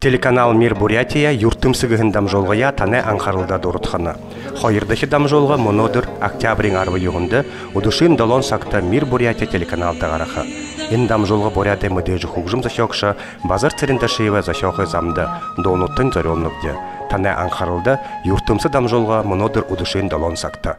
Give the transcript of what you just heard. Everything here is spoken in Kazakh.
Телеканал Мир Бурятия юртым сыгыһындам дамжолғыя таны аңқарылда дұрытқаны. Хойырдахи дамжолға монодыр октябрин арвы юғынды удушын долон сакта Мир Бурятия телеканалда ғарақы. Ин жолға Бурятия мүдежі хугжым защекша, базар церинда шиева замды, донуттын зорелныкде. Таны аңқарылда юртымсы дамжолға монодыр удушын долон сакта.